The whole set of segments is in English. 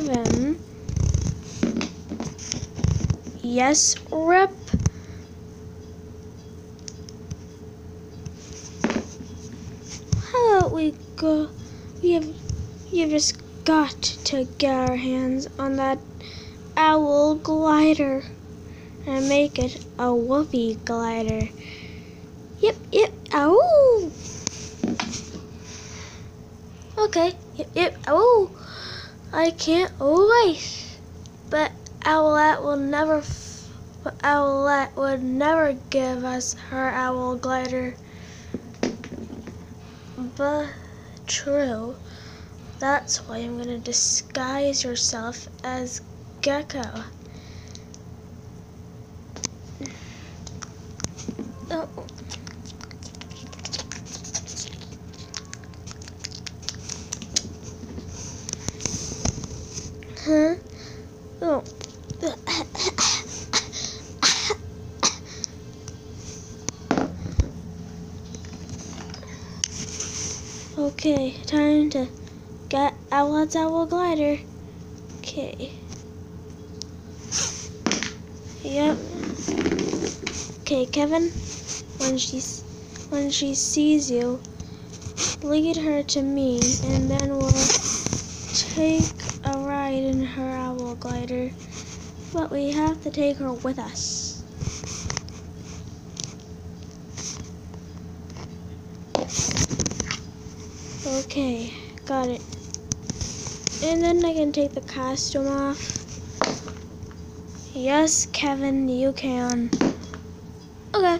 Kevin. Yes, Rip. How about we go? We have, we have just got to get our hands on that owl glider and make it a whoopee glider. Yep, yep, ow! Okay, yep, yep, ow! I can't wait! But Owlette will never, Owlette would never give us her owl glider. But true. That's why I'm gonna disguise yourself as Gecko. Oh. Huh? Oh. Okay, time to get Owlette's Owl Glider. Okay. Yep. Okay, Kevin. When she's when she sees you, lead her to me, and then we'll take ride in her owl glider. But we have to take her with us. Okay, got it. And then I can take the costume off. Yes, Kevin, you can. Okay,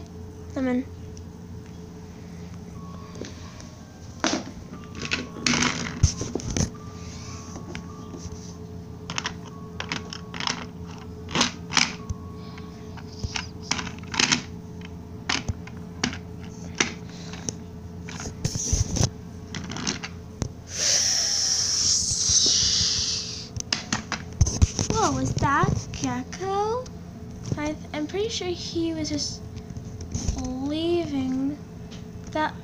I'm in. Was that Gecko? I, I'm pretty sure he was just leaving that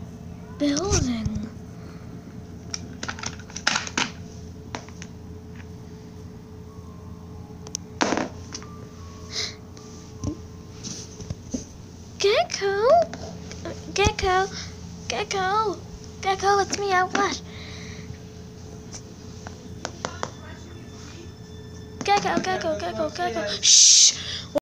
building. Gecko? Gecko? Gecko? Gecko, it's me, Owlette. Gecko, Gecko, Gecko, Gecko. Shh!